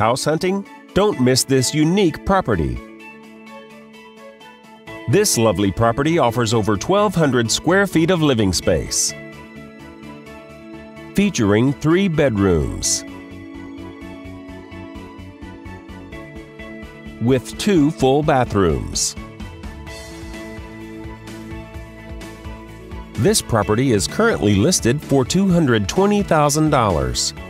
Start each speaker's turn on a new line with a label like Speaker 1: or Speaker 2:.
Speaker 1: House hunting? Don't miss this unique property. This lovely property offers over 1,200 square feet of living space. Featuring three bedrooms. With two full bathrooms. This property is currently listed for $220,000.